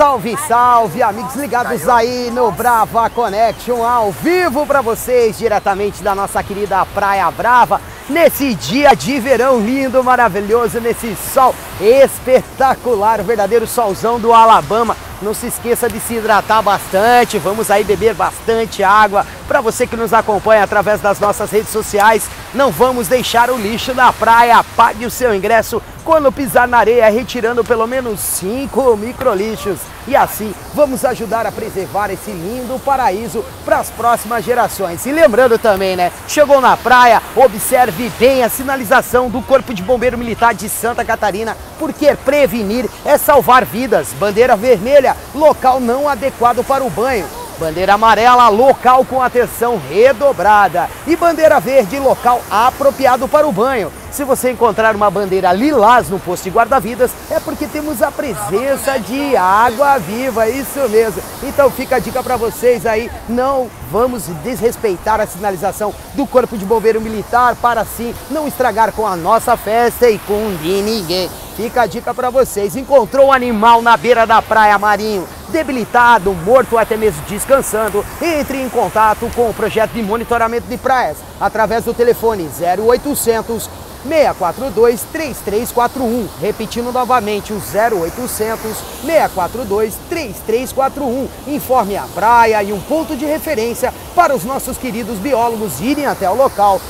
Salve, salve, amigos ligados aí no Brava Connection, ao vivo para vocês, diretamente da nossa querida Praia Brava, nesse dia de verão lindo, maravilhoso, nesse sol espetacular, o verdadeiro solzão do Alabama. Não se esqueça de se hidratar bastante, vamos aí beber bastante água. Para você que nos acompanha através das nossas redes sociais, não vamos deixar o lixo na praia. Pague o seu ingresso quando pisar na areia, retirando pelo menos 5 microlixos. E assim vamos ajudar a preservar esse lindo paraíso para as próximas gerações. E lembrando também, né? Chegou na praia, observe bem a sinalização do Corpo de Bombeiro Militar de Santa Catarina, porque prevenir é salvar vidas. Bandeira vermelha, local não adequado para o banho. Bandeira amarela, local com atenção redobrada. E bandeira verde, local apropriado para o banho. Se você encontrar uma bandeira lilás no posto de guarda-vidas, é porque temos a presença de água viva, isso mesmo. Então fica a dica para vocês aí, não vamos desrespeitar a sinalização do Corpo de Bombeiro Militar para assim não estragar com a nossa festa e com ninguém. Fica a dica para vocês. Encontrou um animal na beira da praia Marinho, debilitado, morto ou até mesmo descansando? Entre em contato com o projeto de monitoramento de praias através do telefone 0800 642 3341. Repetindo novamente o 0800 642 3341. Informe a praia e um ponto de referência para os nossos queridos biólogos irem até o local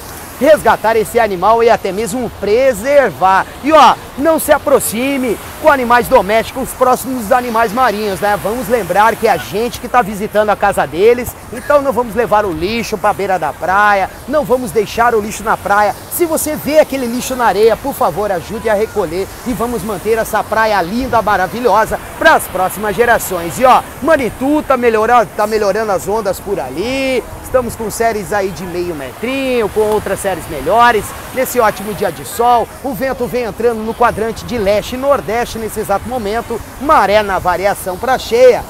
resgatar esse animal e até mesmo preservar. E ó, não se aproxime com animais domésticos próximos dos animais marinhos, né? Vamos lembrar que é a gente que está visitando a casa deles, então não vamos levar o lixo para a beira da praia, não vamos deixar o lixo na praia. Se você vê aquele lixo na areia, por favor, ajude a recolher e vamos manter essa praia linda, maravilhosa para as próximas gerações. E ó, Manitu tá melhorando, tá melhorando as ondas por ali, Estamos com séries aí de meio metrinho, com outras séries melhores. Nesse ótimo dia de sol, o vento vem entrando no quadrante de leste e nordeste nesse exato momento. Maré na variação para cheia.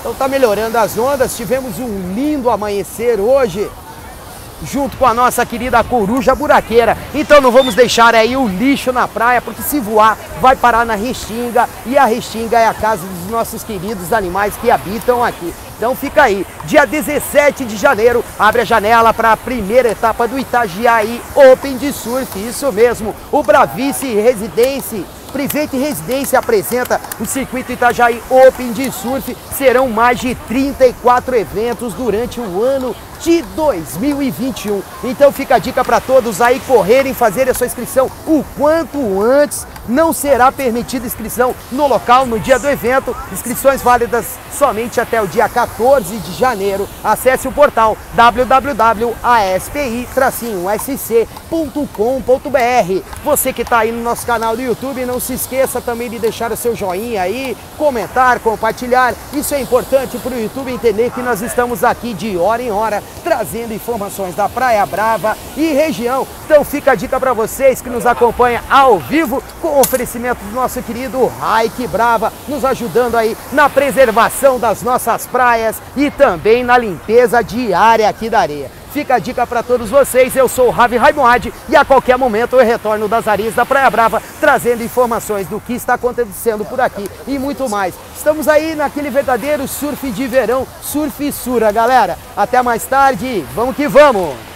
Então tá melhorando as ondas. Tivemos um lindo amanhecer hoje junto com a nossa querida coruja buraqueira. Então não vamos deixar aí o lixo na praia, porque se voar vai parar na Restinga e a Restinga é a casa dos nossos queridos animais que habitam aqui. Então fica aí, dia 17 de janeiro, abre a janela para a primeira etapa do Itagiaí Open de Surf, isso mesmo, o Bravice Residência Private Residência apresenta o circuito Itajaí Open de Surf. Serão mais de 34 eventos durante o ano de 2021. Então fica a dica para todos aí correrem, fazer a sua inscrição o quanto antes. Não será permitida inscrição no local no dia do evento. Inscrições válidas somente até o dia 14 de janeiro. Acesse o portal www.aspi-sc.com.br. Você que está aí no nosso canal do YouTube, não se esqueça também de deixar o seu joinha aí, comentar, compartilhar. Isso é importante para o YouTube entender que nós estamos aqui de hora em hora trazendo informações da Praia Brava e região. Então fica a dica para vocês que nos acompanham ao vivo com o oferecimento do nosso querido Raik Brava, nos ajudando aí na preservação das nossas praias e também na limpeza diária aqui da areia. Fica a dica para todos vocês, eu sou o Ravi Raimuad e a qualquer momento eu retorno das areias da Praia Brava trazendo informações do que está acontecendo por aqui e muito mais. Estamos aí naquele verdadeiro surf de verão, surf sura, galera. Até mais tarde, vamos que vamos!